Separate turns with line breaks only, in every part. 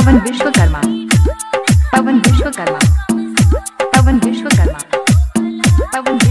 Pawan Vishwakarma. Pawan Vishwakarma. Pawan Vishwakarma. Pawan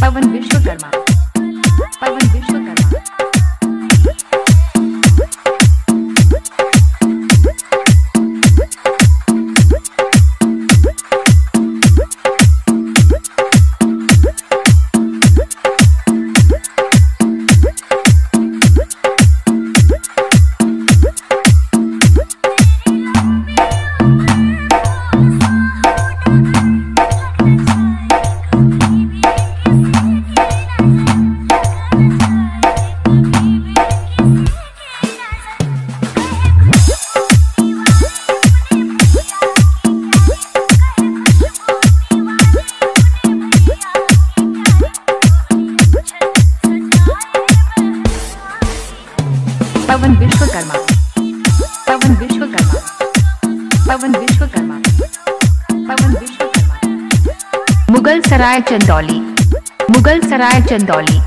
Pawan Vishwakarma Pawan Vishwakarma Vishwakarma. Pawan Vishwakarma. Pawan Vishwakarma. Pawan Vishwakarma. Mughal Sarai Chandauli. Mughal Sarai Chandauli.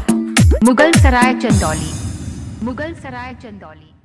Mughal Sarai Chandauli. Mughal Sarai Chandauli.